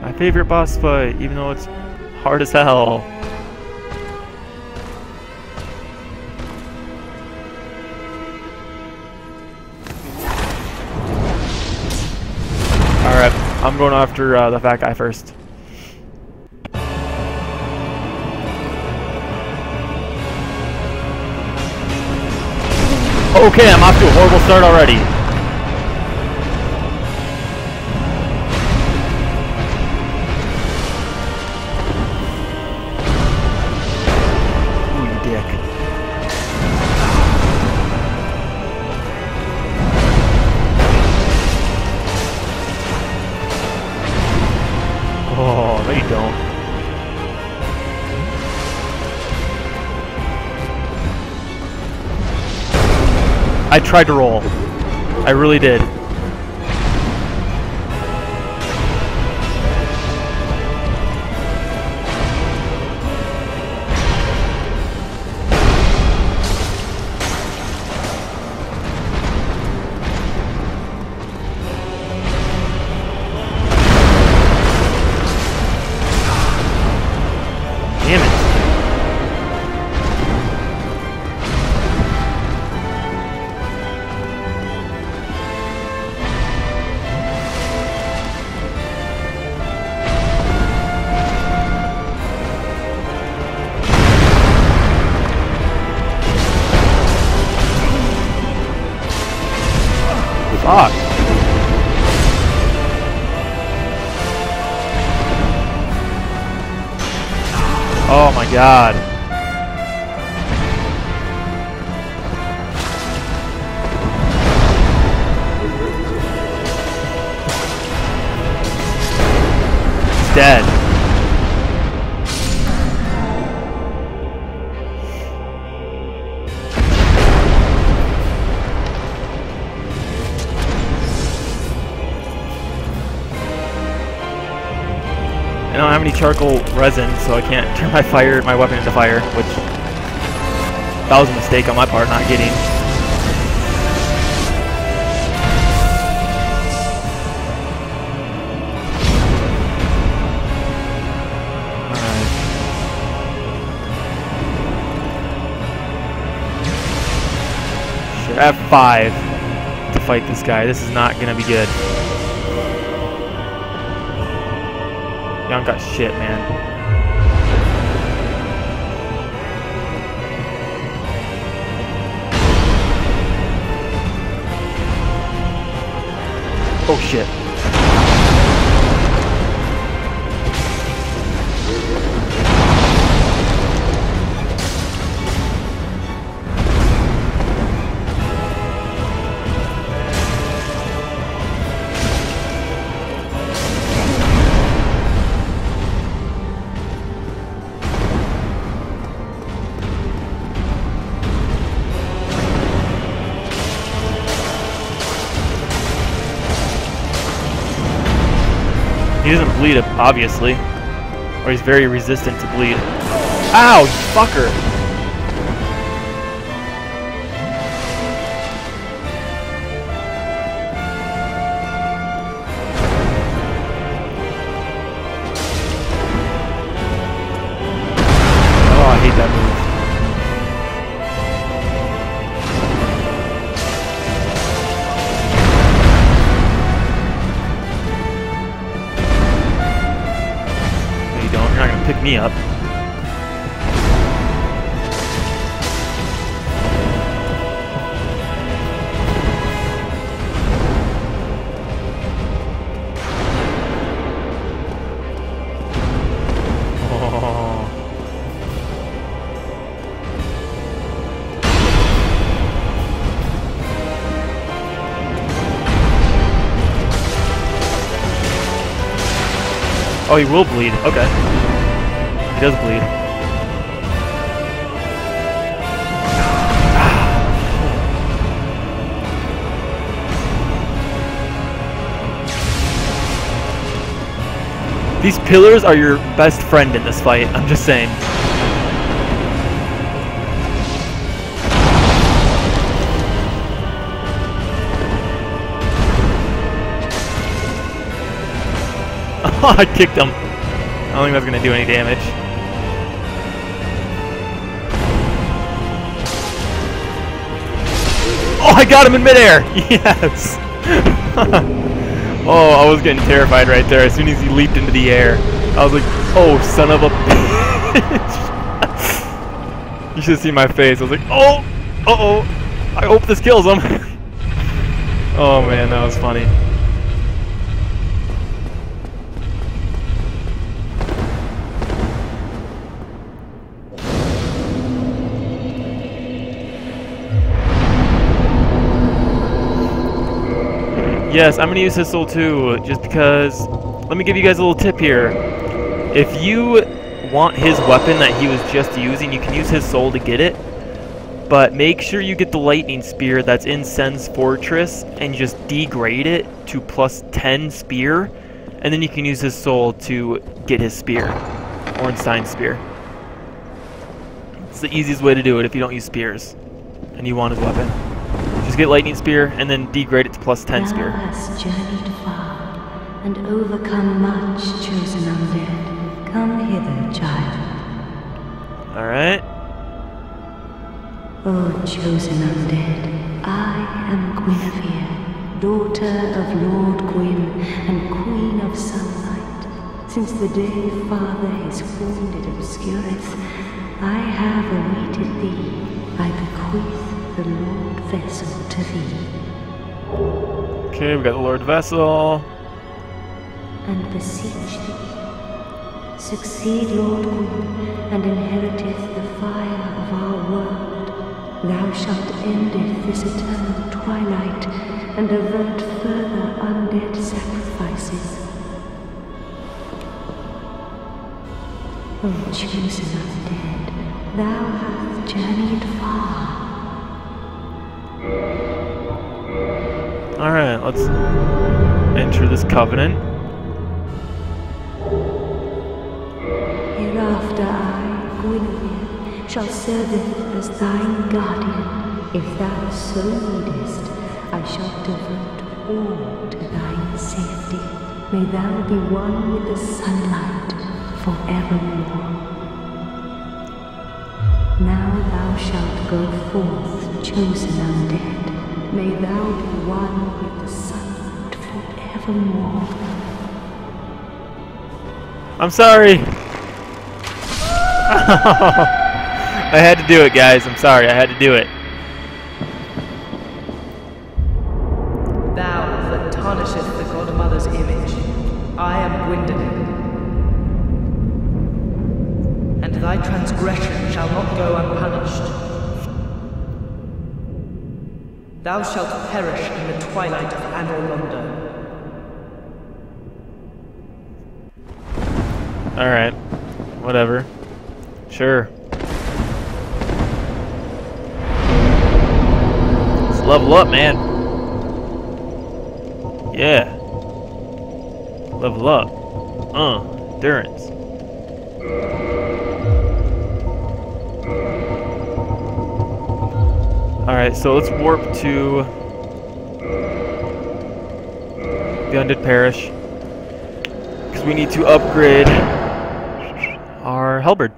My favorite boss fight, even though it's hard as hell. Alright, I'm going after uh, the fat guy first. Okay, I'm off to a horrible start already. I tried to roll. I really did. Fuck. Oh my god. I don't have any charcoal resin, so I can't turn my fire, my weapon into fire, which that was a mistake on my part, not getting. I have five to fight this guy. This is not gonna be good. Y'all got shit, man. Oh shit. He doesn't bleed, obviously. Or he's very resistant to bleed. Ow, fucker! Me up. Oh. He will bleed. Okay. He does bleed. These pillars are your best friend in this fight, I'm just saying. I kicked him. I don't think that's gonna do any damage. Oh, I got him in midair! Yes! oh, I was getting terrified right there. As soon as he leaped into the air, I was like, oh, son of a bitch. you should see my face. I was like, oh, uh-oh. I hope this kills him. oh, man, that was funny. Yes, I'm to use his soul too, just because... Let me give you guys a little tip here. If you want his weapon that he was just using, you can use his soul to get it. But make sure you get the lightning spear that's in Sen's fortress and just degrade it to plus 10 spear. And then you can use his soul to get his spear. Ornstein's spear. It's the easiest way to do it if you don't use spears. And you want his weapon get lightning spear and then degrade it to plus 10 Thou spear. hast journeyed far and overcome much, chosen undead. Come hither, child. Alright. Oh, chosen undead, I am Gwynevere, daughter of Lord Gwyn and Queen of Sunlight. Since the day Father his wounded obscureth, I have awaited thee. I bequeath the Lord Vessel to thee. Okay, we got the Lord Vessel. And beseech thee, succeed Lord Gwyn, and inheriteth the fire of our world. Thou shalt endeth this eternal twilight, and avert further undead sacrifices. O chosen undead, thou hast journeyed far. Alright, let's enter this covenant. Hereafter I, Gwynevere, shall serve thee as thine guardian. If thou so needest, I shall devote all to thine safety. May thou be one with the sunlight forevermore. Now thou shalt go forth, chosen undead. May thou be one with the sunlight forevermore. I'm sorry. I had to do it, guys. I'm sorry. I had to do it. Thou that tarnisheth the godmother's image, I am Gwyndolin. And thy transgression shall not go unpunished. Thou shalt perish in the twilight of Anor. Alright. Whatever. Sure. Let's level up, man. Yeah. Level up. Uh, endurance. Alright, so let's warp to the Undead Parish. Because we need to upgrade our Halberd.